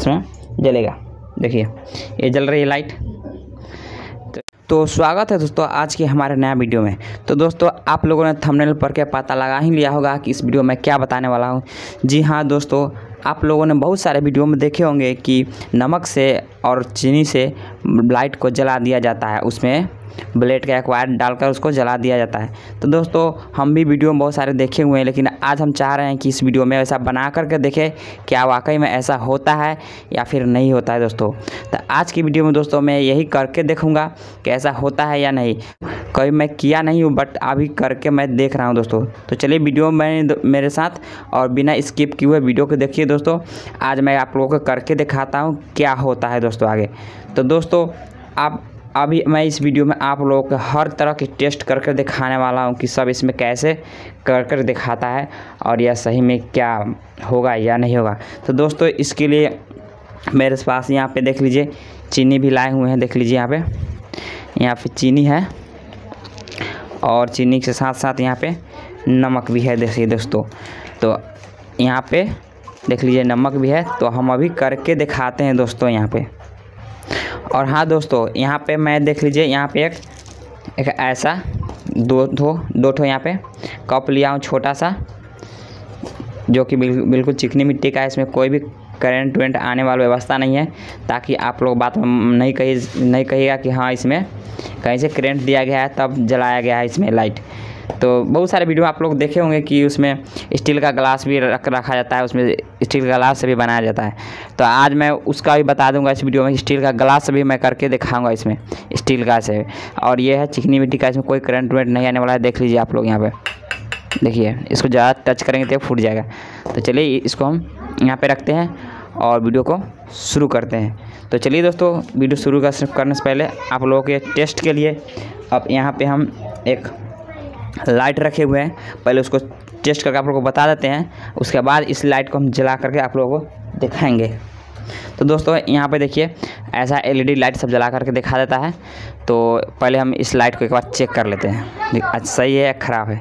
इसमें जलेगा। देखिए, ये जल रही है लाइट। तो स्वागत है दोस्तों आज के हमारे नया वीडियो में। तो दोस्तों, आप लोगों ने थंबनेल पर के पता लगा ही लिया होगा कि इस वीडियो में क्या बताने वाला हूँ। जी हाँ दोस्तों, आप लोगों ने बहुत सारे वीडियो में देखे होंगे कि नमक से और चीनी से लाइट को जला दिया जाता है। उसमें ब्लेड का एक वायर डालकर उसको जला दिया जाता है। तो दोस्तों, हम भी वीडियो में बहुत सारे देखे हुए हैं, लेकिन आज हम चाह रहे हैं कि इस वीडियो में ऐसा बना करके देखें, क्या वाकई में ऐसा होता है या फिर नहीं होता है दोस्तों। तो आज की वीडियो में दोस्तों, मैं यही करके देखूँगा कि ऐसा होता है या नहीं। कभी मैं किया नहीं हूँ, बट अभी करके मैं देख रहा हूँ दोस्तों। तो चलिए वीडियो में मेरे साथ और बिना स्किप किए हुए वीडियो को देखिए दोस्तों। आज मैं आप लोगों को करके दिखाता हूँ क्या होता है दोस्तों आगे। तो दोस्तों, आप अभी मैं इस वीडियो में आप लोगों को हर तरह के टेस्ट करके दिखाने वाला हूँ कि सब इसमें कैसे कर कर दिखाता है और यह सही में क्या होगा या नहीं होगा। तो दोस्तों, इसके लिए मेरे पास यहाँ पे देख लीजिए, चीनी भी लाए हुए हैं, देख लीजिए यहाँ पे। यहाँ पे चीनी है और चीनी के साथ साथ यहाँ पे नमक भी है, देखिए दोस्तों। तो यहाँ पे देख लीजिए, नमक भी है तो हम अभी करके दिखाते हैं दोस्तों यहाँ पे। और हाँ दोस्तों, यहाँ पे मैं देख लीजिए, यहाँ पे एक एक ऐसा दो दो दो ठो यहाँ पे कप लिया हूँ छोटा सा जो कि बिल्कुल बिल्कुल चिकनी मिट्टी का है। इसमें कोई भी करंट वेंट आने वाली व्यवस्था नहीं है, ताकि आप लोग बात नहीं कही, नहीं कहिएगा कि हाँ इसमें कहीं से करेंट दिया गया है, तब जलाया गया है इसमें लाइट तो बहुत सारे वीडियो आप लोग देखे होंगे कि उसमें स्टील का ग्लास भी रख रखा जाता है, उसमें स्टील का ग्लास भी बनाया जाता है। तो आज मैं उसका भी बता दूँगा इस वीडियो में स्टील का ग्लास भी मैं करके दिखाऊँगा इसमें, स्टील का से। और ये है चिकनी मिट्टी का, इसमें कोई करंट वेंट नहीं आने वाला है, देख लीजिए आप लोग यहाँ पर देखिए, इसको ज़्यादा टच करेंगे तो फूट जाएगा। तो चलिए, इसको हम यहाँ पर रखते हैं और वीडियो को शुरू करते हैं। तो चलिए दोस्तों, वीडियो शुरू करने से पहले आप लोगों के टेस्ट के लिए अब यहाँ पे हम एक लाइट रखे हुए हैं। पहले उसको टेस्ट करके आप लोगों को बता देते हैं। उसके बाद इस लाइट को हम जला करके आप लोगों को दिखाएँगे। तो दोस्तों, यहाँ पे देखिए, ऐसा एलईडी लाइट सब जला करके दिखा देता है। तो पहले हम इस लाइट को एक बार चेक कर लेते हैं। अच्छा सही है या ख़राब है?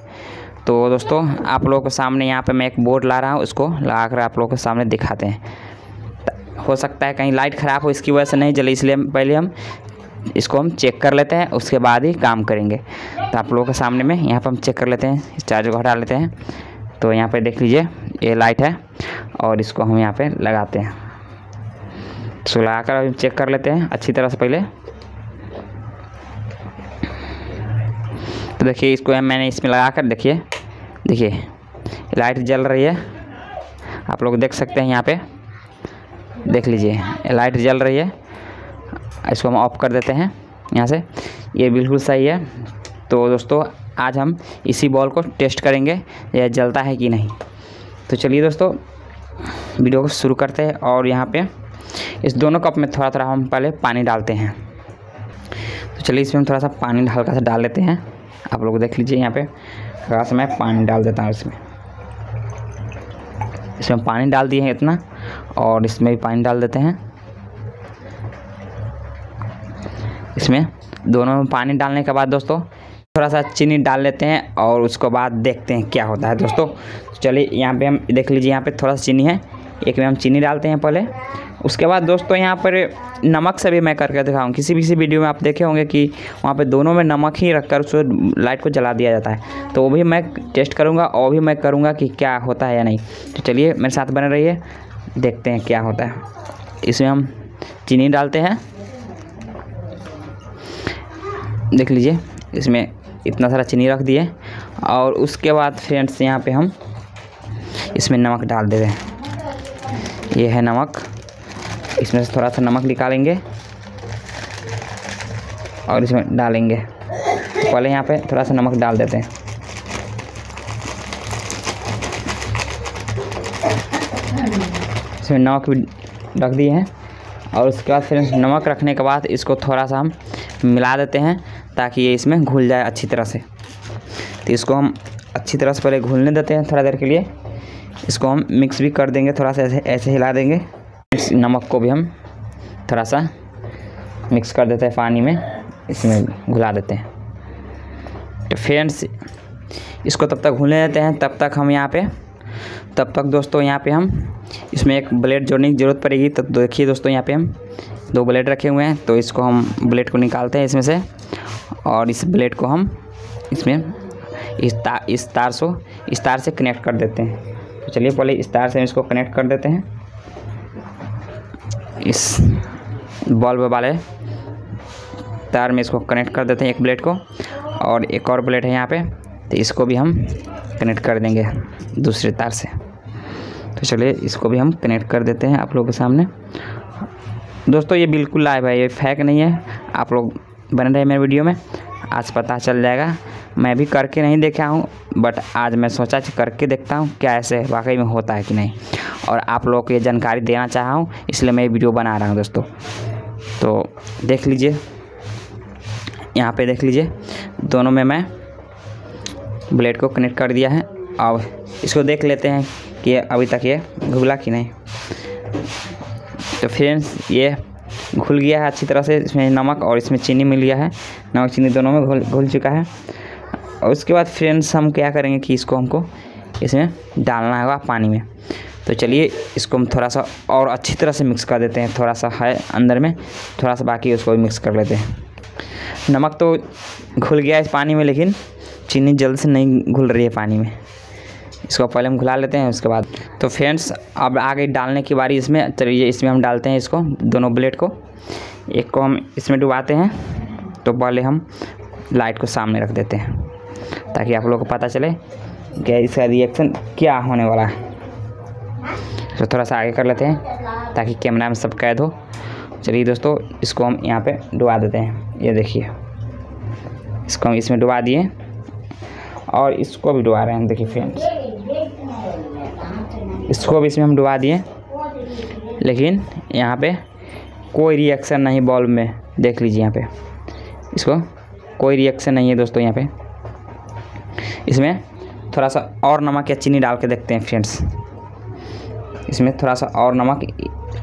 तो दोस्तों, आप लोगों के सामने यहाँ पे मैं एक बोर्ड ला रहा हूँ। उसको लगा कर आप लोगों के सामने दिखाते हैं। हो सकता है कहीं लाइट ख़राब हो, इसकी वजह से नहीं जले, इसलिए पहले हम इसको हम चेक कर लेते हैं, उसके बाद ही काम करेंगे। तो आप लोगों के सामने में यहाँ पर हम चेक कर लेते हैं, इस चार्जर को हटा लेते हैं। तो यहाँ पर देख लीजिए, ये लाइट है और इसको हम यहाँ पर लगाते हैं। इसको लगा कर अभी चेक कर लेते हैं, अच्छी तरह से पहले। तो देखिए, इसको मैंने इसमें लगा कर देखिए देखिए लाइट जल रही है। आप लोग देख सकते हैं यहाँ पे। देख लीजिए लाइट जल रही है। इसको हम ऑफ़ कर देते हैं, यहाँ से। ये बिल्कुल सही है। तो दोस्तों, आज हम इसी बॉल को टेस्ट करेंगे यह जलता है कि नहीं। तो चलिए दोस्तों वीडियो को शुरू करते हैं और यहाँ पे इस दोनों कप में थोड़ा थोड़ा हम पहले पानी डालते हैं। तो चलिए इसमें हम थोड़ा सा पानी हल्का सा डाल लेते हैं। आप लोग देख लीजिए यहाँ पे, थोड़ा सा मैं पानी डाल देता हूँ इसमें। इसमें पानी डाल दिए हैं इतना, और इसमें भी पानी डाल देते हैं। इसमें। दोनों में पानी डालने के बाद दोस्तों थोड़ा सा चीनी डाल लेते हैं और उसको बाद देखते हैं क्या होता है। दोस्तों, चलिए यहाँ पे हम देख लीजिए, यहाँ पे थोड़ा सा चीनी है। एक में हम चीनी डालते हैं पहले। उसके बाद दोस्तों, यहाँ पर नमक से भी मैं करके दिखाऊँ। किसी भी किसी वीडियो में आप देखे होंगे कि वहाँ पे दोनों में नमक ही रख कर उसको लाइट को जला दिया जाता है। तो वो भी मैं टेस्ट करूँगा और भी मैं करूँगा कि क्या होता है या नहीं। तो चलिए मेरे साथ बने रहिए, देखते हैं क्या होता है। इसमें हम चीनी डालते हैं। देख लीजिए, इसमें इतना सारा चीनी रख दिए और उसके बाद फ्रेंड्स यहाँ पे हम इसमें नमक डाल दे रहे हैं। ये है नमक। इसमें से थोड़ा सा नमक निकालेंगे और इसमें डालेंगे। पहले यहाँ पे थोड़ा सा नमक डाल देते हैं। इसमें नमक भी रख दिए हैं और उसके बाद फिर नमक रखने के बाद इसको थोड़ा सा हम मिला देते हैं। ताकि ये इसमें घुल जाए अच्छी तरह से। तो इसको हम अच्छी तरह से पहले घुलने देते हैं थोड़ा देर के लिए। इसको हम मिक्स भी कर देंगे, थोड़ा सा ऐसे ऐसे हिला देंगे। इस नमक को भी हम थोड़ा सा मिक्स कर देते हैं पानी में, इसमें घुला देते हैं। तो फ्रेंड्स, इसको तब तक घुलने देते हैं, तब तक हम यहाँ पे, तब तक दोस्तों यहाँ पे हम इसमें एक ब्लेड जोड़ने की ज़रूरत पड़ेगी। तो देखिए दोस्तों, यहाँ पे हम दो ब्लेड रखे हुए हैं तो इसको हम ब्लेड को निकालते हैं इसमें से। और इस ब्लेड को हम इसमें इस तार इस तार से, इस तार से कनेक्ट कर देते हैं। तो चलिए पहले इस तार से हम इसको कनेक्ट कर देते हैं। इस बल्ब वाले तार में इसको कनेक्ट कर देते हैं एक ब्लेड को। और एक और ब्लेड है यहाँ पे तो इसको भी हम कनेक्ट कर देंगे दूसरे तार से। तो चलिए इसको भी हम कनेक्ट कर देते हैं आप लोगों के सामने। दोस्तों ये बिल्कुल लाइव है, ये फैक नहीं है। आप लोग बने रहे मेरे वीडियो में। आज पता चल जाएगा। मैं भी करके नहीं देखा हूँ बट आज मैं सोचा कि करके देखता हूँ क्या ऐसे वाकई में होता है कि नहीं। और आप लोगों को ये जानकारी देना चाहा हूँ, इसलिए मैं ये वीडियो बना रहा हूँ दोस्तों। तो देख लीजिए। यहाँ पे देख लीजिए। दोनों में मैं ब्लेड को कनेक्ट कर दिया है। अब इसको देख लेते हैं कि अभी तक ये घुला कि नहीं। तो फ्रेंड्स, ये घुल गया है अच्छी तरह से, इसमें नमक और इसमें चीनी मिल गया है। नमक, चीनी दोनों में घुल घुल चुका है। और उसके बाद फ्रेंड्स, हम क्या करेंगे कि इसको हमको इसमें डालना होगा पानी में। तो चलिए, इसको हम थोड़ा सा और अच्छी तरह से मिक्स कर देते हैं। थोड़ा सा है अंदर में थोड़ा सा बाकी उसको भी मिक्स कर लेते हैं। नमक तो घुल गया इस पानी में, लेकिन चीनी जल्द से नहीं घुल रही है पानी में। इसको पहले हम घुला लेते हैं, उसके बाद। तो फ्रेंड्स, अब आगे डालने की बारी इसमें। चलिए इसमें हम डालते हैं इसको, दोनों ब्लेड को। एक को हम इसमें डुबाते हैं तो पहले हम लाइट को सामने रख देते हैं, ताकि आप लोगों को पता चले कि इसका रिएक्शन क्या होने वाला है। तो थोड़ा सा आगे कर लेते हैं, ताकि कैमरा में सब कैद हो। चलिए दोस्तों, इसको हम यहाँ पे डुबा देते हैं। ये देखिए, इसको हम इसमें डुबा दिए और इसको भी डुबा रहे हैं। देखिए फ्रेंड्स इसको भी इसमें हम डुबा दिए। लेकिन यहाँ पे कोई रिएक्शन नहीं बॉल्ब में। देख लीजिए यहाँ पे। इसको कोई रिएक्शन नहीं है दोस्तों यहाँ पे। इसमें थोड़ा सा और नमक या चीनी डाल के देखते हैं फ्रेंड्स इसमें थोड़ा सा और नमक,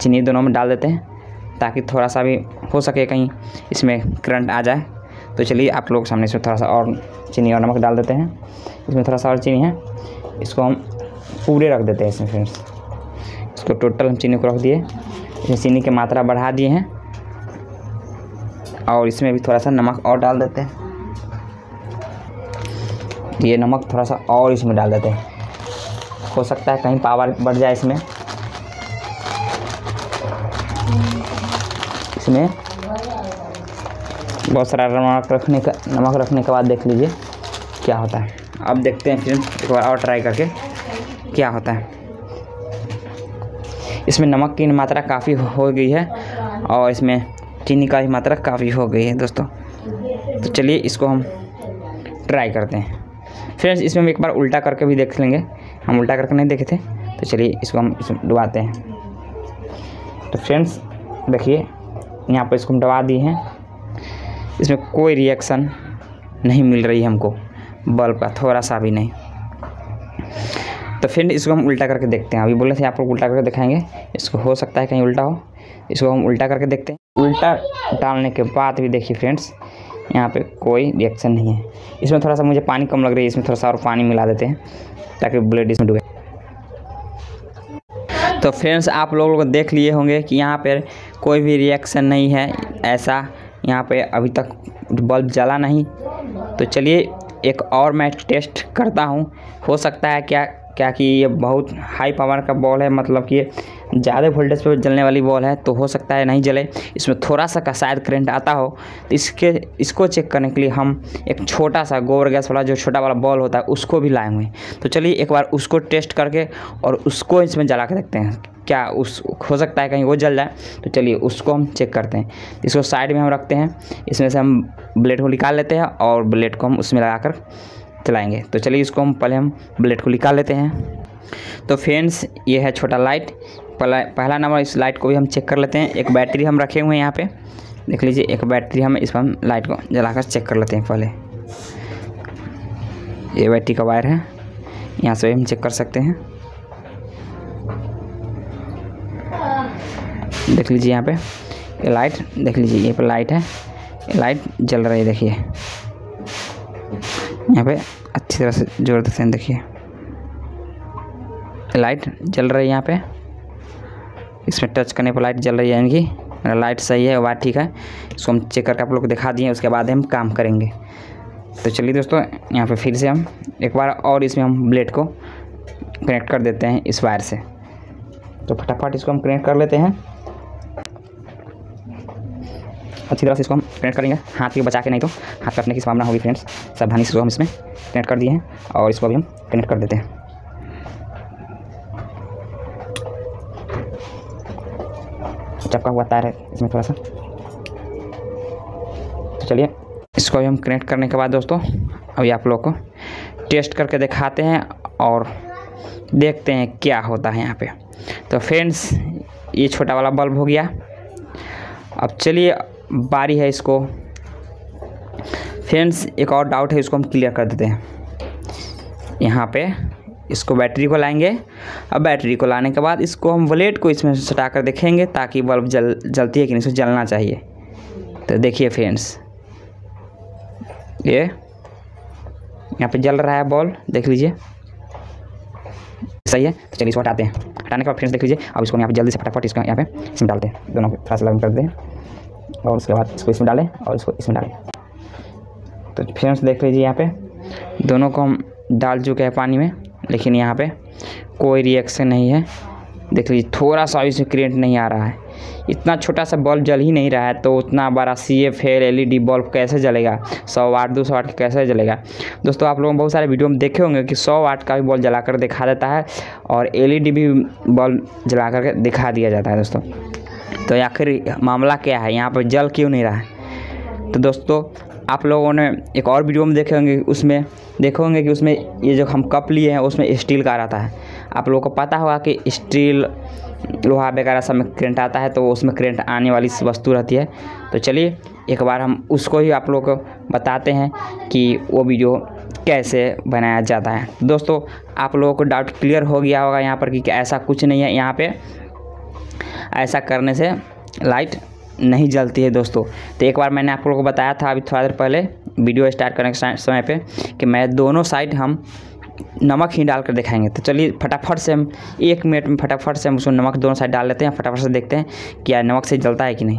चीनी दोनों में डाल देते हैं ताकि थोड़ा सा भी हो सके कहीं इसमें करंट आ जाए। तो चलिए आप लोग सामने इसमें थोड़ा सा और चीनी और नमक डाल देते हैं। इसमें थोड़ा सा और चीनी है। इसको हम पूरे रख देते हैं इसमें फ्रेंड्स इसको टोटल हम चीनी को रख दिए। इसमें चीनी की मात्रा बढ़ा दिए हैं। और इसमें भी थोड़ा सा नमक और डाल देते हैं। ये नमक थोड़ा सा और इसमें डाल देते हैं। हो सकता है कहीं पावर बढ़ जाए इसमें। इसमें बहुत सारा नमक रखने का, नमक रखने के बाद देख लीजिए क्या होता है। अब देखते हैं फिर एक बार और ट्राई करके। क्या होता है। इसमें नमक की मात्रा काफ़ी हो गई है और इसमें चीनी का भी मात्रा काफ़ी हो गई है दोस्तों। तो चलिए इसको हम ट्राई करते हैं। फ्रेंड्स इसमें हम एक बार उल्टा करके भी देख लेंगे। हम उल्टा करके नहीं देखे थे तो चलिए इसको हम इसमें डुबाते हैं। तो फ्रेंड्स देखिए, यहाँ पर इसको हम दबा दिए हैं। इसमें कोई रिएक्शन नहीं मिल रही हमको, बल्ब का, थोड़ा सा भी नहीं। तो फ्रेंड इसको हम उल्टा करके देखते हैं। अभी बोले थे आप लोग उल्टा करके दिखाएँगे। इसको हो सकता है कहीं उल्टा हो। इसको हम उल्टा करके देखते हैं। उल्टा डालने के बाद भी देखिए फ्रेंड्स, यहाँ पे कोई रिएक्शन नहीं है। इसमें थोड़ा सा मुझे पानी कम लग रही है। इसमें थोड़ा सा और पानी मिला देते हैं, ताकि ब्लेड इसमें डूबे। तो फ्रेंड्स, आप लोग देख लिए होंगे कि यहाँ पर कोई भी रिएक्शन नहीं है। ऐसा यहाँ पे अभी तक बल्ब जला नहीं। तो चलिए एक और मैं टेस्ट करता हूँ। हो सकता है क्या क्या कि ये बहुत हाई पावर का बॉल है मतलब कि ज़्यादा वोल्टेज पर जलने वाली बॉल है तो हो सकता है नहीं जले। इसमें थोड़ा सा का शायद करंट आता हो। तो इसके, इसको चेक करने के लिए हम एक छोटा सा गोबर गैस वाला जो छोटा वाला बॉल होता है, उसको भी लाए हुए तो चलिए एक बार उसको टेस्ट करके और उसको इसमें जला के देखते हैं। क्या उस, हो सकता है कहीं वो जल जाए तो चलिए उसको हम चेक करते हैं। इसको साइड में हम रखते हैं। इसमें से हम ब्लेड को निकाल लेते हैं और ब्लेड को हम उसमें लगा चलाएँगे। तो चलिए इसको हम पहले हम ब्लेड को निकाल लेते हैं। तो फ्रेंड्स, ये है छोटा लाइट। पहला पहला नंबर इस लाइट को भी हम चेक कर लेते हैं। एक बैटरी हम रखे हुए हैं यहाँ पे। देख लीजिए, एक बैटरी हम इस पर हम लाइट को जलाकर चेक कर लेते हैं पहले। ये बैटरी का वायर है। यहाँ से भी हम चेक कर सकते हैं। देख लीजिए यहाँ पे। ये लाइट, देख लीजिए, ये पर लाइट है। ये लाइट जल रही है, देखिए। यहाँ पे अच्छी तरह से जोड़ देते हैं देखिए। लाइट जल रही है यहाँ पे। इसमें टच करने पर लाइट जल रही है इनकी। लाइट सही है वायर ठीक है। इसको हम चेक करके आप लोग को दिखा दिए, उसके बाद हम काम करेंगे। तो चलिए दोस्तों, यहाँ पे फिर से हम एक बार और इसमें हम ब्लेड को कनेक्ट कर देते हैं इस वायर से। तो फटाफट इसको हम कनेक्ट कर लेते हैं। अच्छी तरह से इसको हम कनेक्ट करेंगे। हाथ के बचा के नहीं तो हाथ कटने की संभावना होगी फ्रेंड्स सावधानी से इसको हम इसमें कनेक्ट कर दिए हैं और इसको अभी हम कनेक्ट कर देते हैं। चपका हुआ तार है इसमें थोड़ा सा। तो चलिए, इसको अभी हम कनेक्ट करने के बाद दोस्तों, अभी आप लोग को टेस्ट करके दिखाते हैं और देखते हैं क्या होता है यहाँ पे। तो फ्रेंड्स ये छोटा वाला बल्ब हो गया। अब चलिए बारी है इसको। फ्रेंड्स, एक और डाउट है, इसको हम क्लियर कर देते हैं। यहाँ पे इसको बैटरी को लाएँगे। अब बैटरी को लाने के बाद इसको हम वलेट को इसमें सटा कर देखेंगे, ताकि बल्ब जल, जलती है कि नहीं, इसको जलना चाहिए। तो देखिए फ्रेंड्स, ये यहाँ पे जल रहा है बॉल देख लीजिए। सही है? तो चलिए इसको हटाते हैं। हटाने के बाद फ्रेंड्स देख लीजिए। अब इसको यहाँ पर जल्दी से फटाफट इसको यहाँ पे इसमें डालते हैं। दोनों को थोड़ा सा लगन कर दें। और उसके बाद इसको इसमें डालें और इसको इसमें डालें। तो फ्रेंड्स देख लीजिए यहाँ पे। दोनों को हम डाल चुके हैं पानी में, लेकिन यहाँ पे कोई रिएक्शन नहीं है। देख लीजिए, थोड़ा सा इसमें क्रिएट नहीं आ रहा है। इतना छोटा सा बल्ब जल ही नहीं रहा है तो उतना बड़ा C F L L E D bulb कैसे जलेगा? सौ वाट, दो सौ वाट कैसे जलेगा? दोस्तों, आप लोग बहुत सारे वीडियो में देखे होंगे कि सौ वाट का भी बल्ब जला कर दिखा देता है और एल ई डी भी बल्ब जला करके दिखा दिया जाता है, दोस्तों। तो आखिर मामला क्या है? यहाँ पर जल क्यों नहीं रहा है? तो दोस्तों, आप लोगों ने एक और वीडियो में देखे होंगे उसमें, देखे होंगे कि उसमें ये जो हम कप लिए हैं, उसमें स्टील का रहता है। आप लोगों को पता होगा कि स्टील लोहा वगैरह सब में करेंट आता है तो उसमें करेंट आने वाली वस्तु रहती है। तो चलिए, एक बार हम उसको ही आप लोग बताते हैं कि वो वीडियो कैसे बनाया जाता है। दोस्तों, आप लोगों को डाउट क्लियर हो गया होगा यहाँ पर कि ऐसा कुछ नहीं है। यहाँ पे ऐसा करने से लाइट नहीं जलती है दोस्तों। तो एक बार मैंने आप लोगों को बताया था अभी थोड़ा देर पहले वीडियो स्टार्ट करने के समय पे कि मैं दोनों साइड हम नमक ही डाल कर दिखाएँगे। तो चलिए फटाफट से हम एक मिनट में फटाफट से हम उसको नमक दोनों साइड डाल लेते हैं, फटाफट से देखते हैं क्या नमक से जलता है कि नहीं।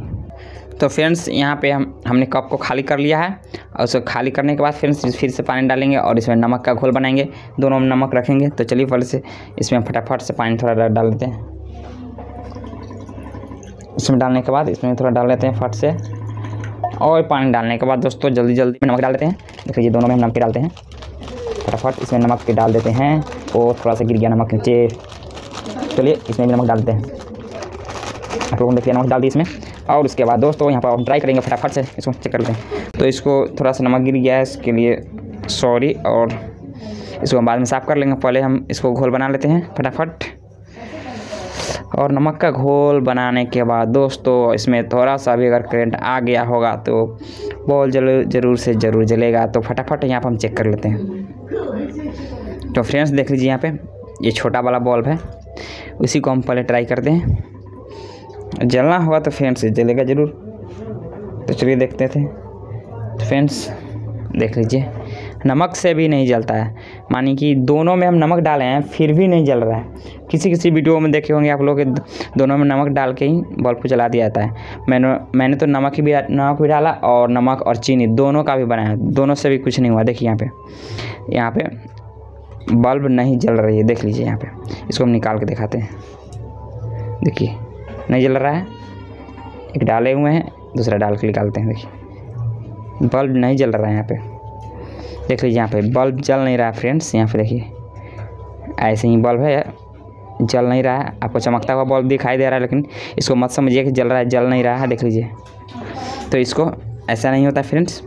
तो फ्रेंड्स, यहाँ पे हम, हमने कप को खाली कर लिया है, और उसको खाली करने के बाद फ्रेंड्स फिर से पानी डालेंगे और इसमें नमक का घोल बनाएँगे। दोनों में नमक रखेंगे तो चलिए पहले से इसमें फटाफट से पानी थोड़ा डाल देते हैं। इसमें डालने के बाद इसमें थोड़ा डाल लेते हैं फट से, और पानी डालने के बाद दोस्तों जल्दी जल्दी नमक डाल देते हैं। देख लीजिए दोनों में हम नमक डालते हैं। फटाफट इसमें नमक के डाल देते हैं और थोड़ा सा गिर गया नमक नीचे। चलिए, इसमें भी नमक डाल देते हैं। आप लोगों ने देखिए, नमक डाल दी इसमें। और उसके बाद दोस्तों, यहाँ पर हम ट्राई करेंगे फटाफट से, इसको चेक कर लेते हैं। तो इसको थोड़ा सा नमक गिर गया है, इसके लिए सॉरी और इसको बाद में साफ़ कर लेंगे। पहले हम इसको घोल बना लेते हैं फटाफट। और नमक का घोल बनाने के बाद दोस्तों, इसमें थोड़ा सा भी अगर करंट आ गया होगा तो बॉल जल, ज़रूर से ज़रूर जलेगा। तो फटाफट यहाँ पर हम चेक कर लेते हैं। तो फ्रेंड्स देख लीजिए यहाँ पे, ये छोटा वाला बल्ब है। उसी को हम पहले ट्राई करते हैं। जलना होगा तो फ्रेंड्स जलेगा ज़रूर। तो चलिए देखते थे। तो फ्रेंड्स देख लीजिए, नमक से भी नहीं जलता है। मानी कि दोनों में हम नमक डाले हैं, फिर भी नहीं जल रहा है। किसी किसी वीडियो में देखे होंगे आप लोग, दोनों में नमक डाल के ही बल्ब को जला दिया जाता है। मैंने मैंने तो नमक ही भी, नमक भी डाला और नमक और चीनी दोनों का भी बनाया। दोनों से भी कुछ नहीं हुआ। देखिए यहाँ पे यहाँ पे बल्ब नहीं जल रही है, देख लीजिए यहाँ पे। इसको हम निकाल के दिखाते हैं। देखिए, नहीं जल रहा है। एक डाले हुए हैं, दूसरा डाल के निकालते हैं, देखिए। बल्ब नहीं जल रहा है यहाँ पे। देख लीजिए यहाँ पे, बल्ब जल नहीं रहा है फ्रेंड्स यहाँ पे देखिए। ऐसे ही बल्ब है, जल नहीं रहा है। आपको चमकता हुआ बल्ब दिखाई दे रहा है, लेकिन इसको मत समझिए कि जल रहा है, जल नहीं रहा है, देख लीजिए। तो इसको ऐसा नहीं होता फ्रेंड्स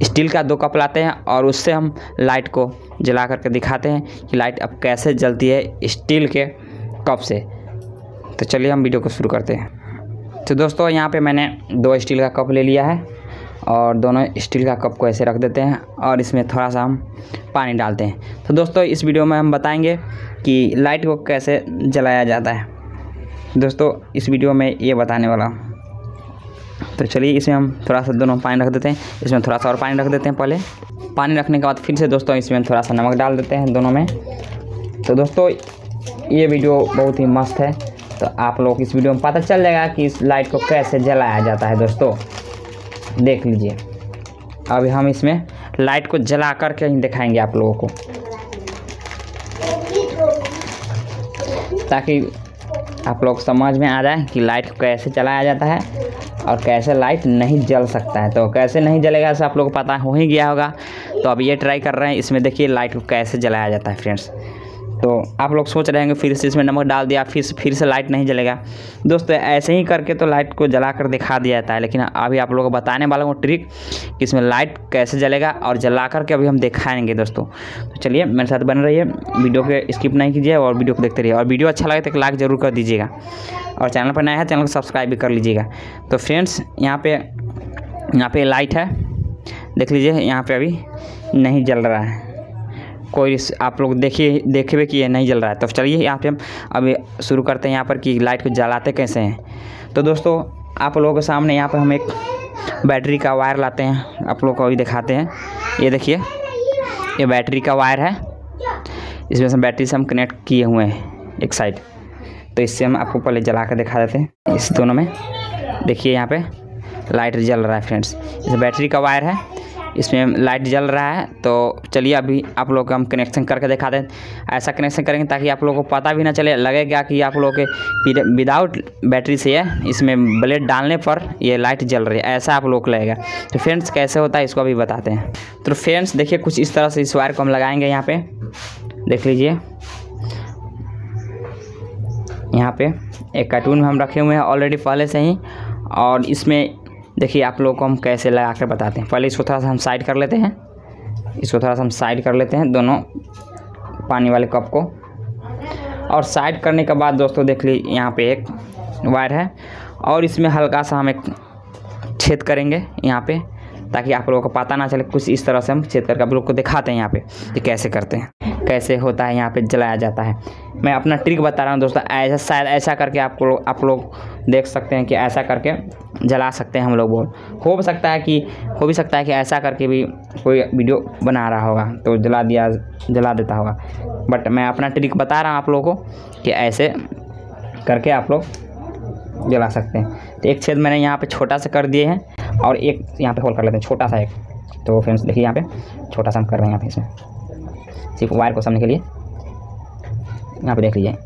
स्टील का दो कप लाते हैं और उससे हम लाइट को जला करके दिखाते हैं कि लाइट अब कैसे जलती है स्टील के कप से। तो चलिए हम वीडियो को शुरू करते हैं। तो दोस्तों, यहाँ पे मैंने दो स्टील का कप ले लिया है और दोनों स्टील का कप को ऐसे रख देते हैं और इसमें थोड़ा सा हम पानी डालते हैं। तो दोस्तों, इस वीडियो में हम बताएँगे कि लाइट को कैसे जलाया जाता है। दोस्तों, इस वीडियो में ये बताने वाला तो चलिए इसमें हम थोड़ा सा दोनों पानी रख देते हैं। इसमें थोड़ा सा और पानी रख देते हैं पहले। पानी रखने के बाद फिर से दोस्तों इसमें थोड़ा सा नमक डाल देते हैं दोनों में। तो दोस्तों, ये वीडियो बहुत ही मस्त है। तो आप लोग इस वीडियो में पता चल जाएगा कि इस लाइट को कैसे जलाया जाता है दोस्तों। देख लीजिए। अभी हम इसमें लाइट को जला करके ही दिखाएँगे आप लोगों को। ताकि आप लोग समझ में आ जाए कि लाइट को कैसे चलाया जाता है। और कैसे लाइट नहीं जल सकता है? तो कैसे नहीं जलेगा ऐसा आप लोग को पता हो ही गया होगा। तो अब ये ट्राई कर रहे हैं, इसमें देखिए लाइट को कैसे जलाया जाता है फ्रेंड्स। तो आप लोग सोच रहे हैं फिर से इसमें नमक डाल दिया, फिर फिर से लाइट नहीं जलेगा। दोस्तों, ऐसे ही करके तो लाइट को जला कर दिखा दिया जाता है, लेकिन अभी आप लोगों को बताने वाला हूँ ट्रिक कि इसमें लाइट कैसे जलेगा और जला करके अभी हम दिखाएँगे दोस्तों। तो चलिए, मेरे साथ बन रही है वीडियो के स्किप नहीं कीजिए और वीडियो को देखते रहिए। और वीडियो अच्छा लगे तो लाइक ज़रूर कर दीजिएगा। और चैनल पर नया है, चैनल को सब्सक्राइब भी कर लीजिएगा। तो फ्रेंड्स यहाँ पे यहाँ पे लाइट है। देख लीजिए, यहाँ पे अभी नहीं जल रहा है। कोई आप लोग देखिए देखे कि ये नहीं जल रहा है। तो चलिए, यहाँ पे हम अभी शुरू करते हैं यहाँ पर कि लाइट को जलाते कैसे हैं। तो दोस्तों, आप लोगों के सामने यहाँ पर हम एक बैटरी का वायर लाते हैं। आप लोग को अभी दिखाते हैं। ये देखिए, ये बैटरी का वायर है। इसमें से बैटरी से हम कनेक्ट किए हुए हैं एक साइड। तो इससे हम आपको पहले जला कर दिखा देते हैं इस दोनों में। देखिए यहाँ पे लाइट जल रहा है फ्रेंड्स। इस बैटरी का वायर है। इसमें लाइट जल रहा है तो चलिए अभी आप लोग को हम कनेक्शन करके दिखा दें। ऐसा कनेक्शन करेंगे ताकि आप लोगों को पता भी ना चले, लगेगा कि आप लोगों के विदाउट बैटरी से है, इसमें ब्लेड डालने पर ये लाइट जल रही है, ऐसा आप लोग को लगेगा। तो फ्रेंड्स कैसे होता है इसको अभी बताते हैं। तो फ्रेंड्स देखिए कुछ इस तरह से इस वायर को हम लगाएँगे यहाँ पे। देख लीजिए। यहाँ पे एक कार्टून में हम रखे हुए हैं ऑलरेडी पहले से ही, और इसमें देखिए आप लोगों को हम कैसे लगा कर बताते हैं। पहले इसको थोड़ा सा हम साइड कर लेते हैं। इसको थोड़ा सा हम साइड कर लेते हैं दोनों पानी वाले कप को। और साइड करने के बाद दोस्तों देख ली, यहाँ पे एक वायर है। और इसमें हल्का सा हम एक छेद करेंगे यहाँ पे, ताकि आप लोगों को पता ना चले कुछ इस तरह से हम छेद करके आप लोग को दिखाते हैं यहाँ पे कि कैसे करते हैं, कैसे होता है, यहाँ पे जलाया जाता है। मैं अपना ट्रिक बता रहा हूँ दोस्तों, ऐसा शायद ऐसा करके आपको आप लोग देख सकते हैं कि ऐसा करके जला सकते हैं हम लोग बोल हो सकता है कि, हो भी सकता है कि ऐसा करके भी कोई वीडियो बना रहा होगा तो जला दिया, जला देता होगा। बट मैं अपना ट्रिक बता रहा हूँ आप लोगों को कि ऐसे करके आप लोग जला सकते हैं। तो एक छेद मैंने यहाँ पे छोटा सा कर दिए हैं और एक यहाँ पे होल कर लेते हैं, छोटा सा एक। तो फ्रेंड्स देखिए यहाँ पे छोटा सा हम कर रहे हैं यहाँ पे इसमें। सिर्फ़ वायर को समझने के लिए यहाँ पे देख लीजिए।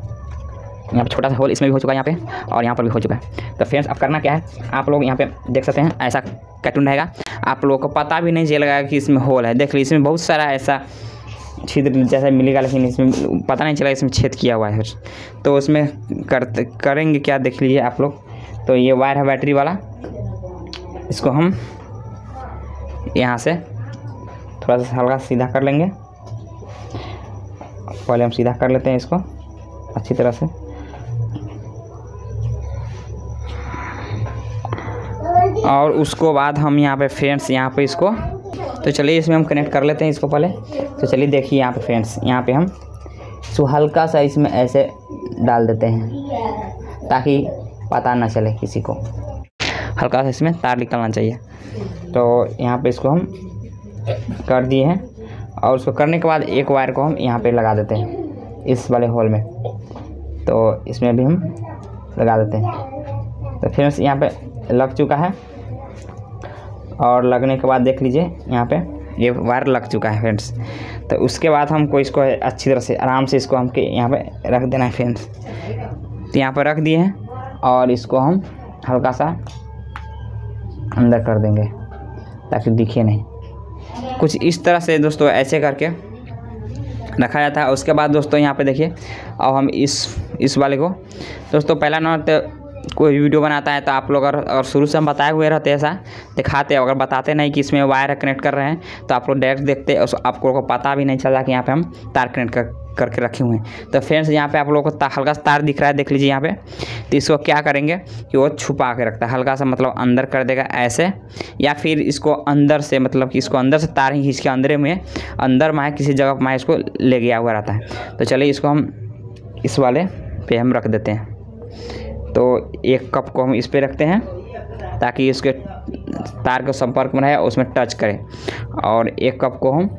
यहाँ पे छोटा सा होल इसमें भी हो चुका है यहाँ पे, और यहाँ पर भी हो चुका है। तो फ्रेंड्स अब करना क्या है? आप लोग यहाँ पे देख सकते हैं, ऐसा कार्टून रहेगा। आप लोगों को पता भी नहीं चलेगा कि इसमें होल है। देख लीजिए, इसमें बहुत सारा ऐसा छिद्र जैसा मिलेगा, लेकिन इसमें पता नहीं चला इसमें छेद किया हुआ है। तो उसमें कर करेंगे क्या? देख लीजिए आप लोग। तो ये वायर है बैटरी वाला। इसको हम यहाँ से थोड़ा सा हल्का सीधा कर लेंगे। पहले हम सीधा कर लेते हैं इसको, अच्छी तरह से। और उसको बाद हम यहाँ पे फ्रेंड्स यहाँ पे इसको तो चलिए इसमें हम कनेक्ट कर लेते हैं इसको पहले। तो चलिए देखिए यहाँ पे फ्रेंड्स यहाँ पे हम इसको हल्का सा इसमें ऐसे डाल देते हैं, ताकि पता ना चले किसी को। हल्का सा इसमें तार निकलना चाहिए। तो यहाँ पे इसको हम कर दिए हैं और उसको करने के बाद एक वायर को हम यहाँ पे लगा देते हैं, इस वाले होल में। तो इसमें भी हम लगा देते हैं। तो फ्रेंड्स यहाँ पे लग चुका है। और लगने के बाद देख लीजिए यहाँ पे, ये वायर लग चुका है फ्रेंड्स। तो उसके बाद हमको इसको अच्छी तरह से, आराम से इसको हमके यहाँ पे रख देना है फ्रेंड्स। तो यहाँ पर रख दिए हैं और इसको हम हल्का सा अंदर कर देंगे, ताकि दिखे नहीं। कुछ इस तरह से दोस्तों, ऐसे करके रखा जाता है। उसके बाद दोस्तों, यहाँ पे देखिए, अब हम इस इस वाले को, दोस्तों, पहला नंबर तो कोई वीडियो बनाता है तो आप लोग अगर और शुरू से हम बताए हुए रहते ऐसा। दिखाते अगर बताते नहीं कि इसमें वायर कनेक्ट कर रहे हैं तो आप लोग डायरेक्ट देखते और आप लोगों को पता भी नहीं चला कि यहाँ पे हम तार कनेक्ट कर, करके रखे हुए हैं। तो फ्रेंड्स, यहाँ पे आप लोगों को हल्का सा तार दिख रहा है, देख लीजिए यहाँ पे। तो इसको क्या करेंगे कि वो छुपा के रखता है, हल्का सा मतलब अंदर कर देगा ऐसे, या फिर इसको अंदर से मतलब कि इसको अंदर से तार ही खींच के अंदर में अंदर में किसी जगह पर इसको ले गया हुआ रहता है। तो चलिए इसको हम इस वाले पे हम रख देते हैं। तो एक कप को हम इस पर रखते हैं ताकि इसके तार के संपर्क में रहे उसमें टच करें। और एक कप को हम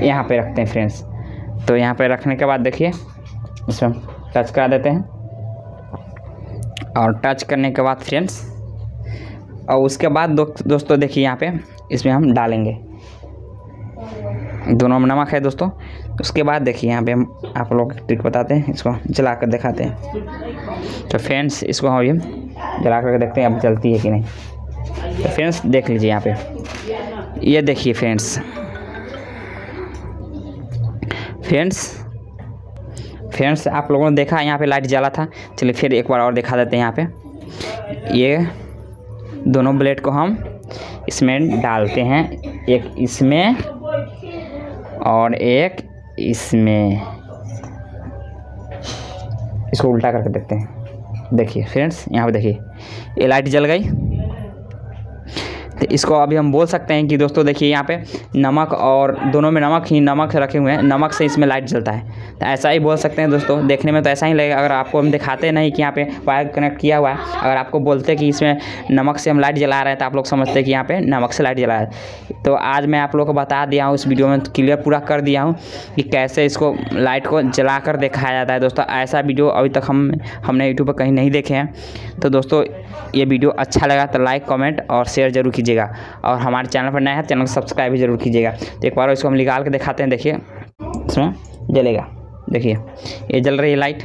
यहाँ पे रखते हैं फ्रेंड्स तो यहाँ पे रखने के बाद देखिए इसमें टच करा देते हैं। और टच करने के बाद फ्रेंड्स और उसके बाद दो, दोस्तों देखिए यहाँ पे इसमें हम डालेंगे। दोनों में नमक है दोस्तों। उसके बाद देखिए यहाँ पे हम आप लोग ट्रिक बताते हैं, इसको जला कर दिखाते हैं। तो फ्रेंड्स, इसको हम ये जला कर देखते हैं अब जलती है कि नहीं। तो फ्रेंड्स, देख लीजिए यहाँ पे। ये देखिए फ्रेंड्स। फ्रेंड्स फ्रेंड्स, आप लोगों ने देखा यहाँ पे लाइट जला था। चलिए फिर एक बार और दिखा देते हैं यहाँ पे। ये दोनों ब्लेड को हम इसमें डालते हैं। एक इसमें और एक इसमें, इसको उल्टा करके देखते हैं। देखिए फ्रेंड्स यहाँ पे देखिए, ये लाइट जल गई। तो इसको अभी हम बोल सकते हैं कि दोस्तों देखिए यहाँ पे नमक और दोनों में नमक ही नमक रखे हुए हैं। नमक से इसमें लाइट जलता है। तो ऐसा ही बोल सकते हैं दोस्तों। देखने में तो ऐसा ही लगेगा। अगर आपको हम दिखाते नहीं कि यहाँ पे वायर कनेक्ट किया हुआ है, अगर आपको बोलते कि इसमें नमक से हम लाइट जला रहे हैं तो आप लोग समझते कि यहाँ पे नमक से लाइट जला है। तो आज मैं आप लोग को बता दिया हूँ, इस वीडियो में क्लियर पूरा कर दिया हूँ कि कैसे इसको लाइट को जला कर दिखाया जाता है। दोस्तों, ऐसा वीडियो अभी तक हम, हमने यूट्यूब पर कहीं नहीं देखे हैं। तो दोस्तों, ये वीडियो अच्छा लगा तो लाइक कमेंट और शेयर ज़रूर कीजिएगा और हमारे चैनल पर नया है चैनल को सब्सक्राइब भी ज़रूर कीजिएगा। तो एक बार इसको हम निकाल के दिखाते हैं, देखिए। इसमें जलेगा। देखिए, ये जल रही है लाइट।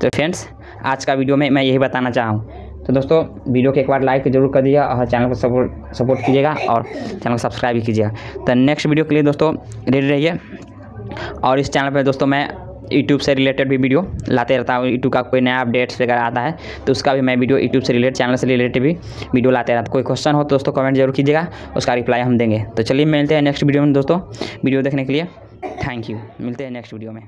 तो फ्रेंड्स, आज का वीडियो में मैं यही बताना चाहूँ तो दोस्तों, वीडियो को एक बार लाइक ज़रूर कर दिएगा और चैनल को सपोर्ट सपोर्ट कीजिएगा और चैनल को सब्सक्राइब भी कीजिएगा। तो नेक्स्ट वीडियो के लिए दोस्तों, रेडी रहिए। और इस चैनल पर दोस्तों, मैं यूट्यूब से रिलेटेड भी वीडियो लाते रहता हूँ। यूट्यूब का कोई नया अपडेट्स वगैरह आता है तो उसका भी मैं वीडियो यूट्यूब से रिलेटेड चैनल से रिलेटेड भी वीडियो लाते रहता कोई क्वेश्चन हो तो दोस्तों कमेंट ज़रूर कीजिएगा, उसका रिप्लाई हम देंगे। तो चलिए मिलते हैं नेक्स्ट वीडियो में दोस्तों वीडियो देखने के लिए। थैंक यू मिलते हैं नेक्स्ट वीडियो में।